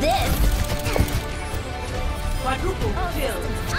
This? Quadruple kill.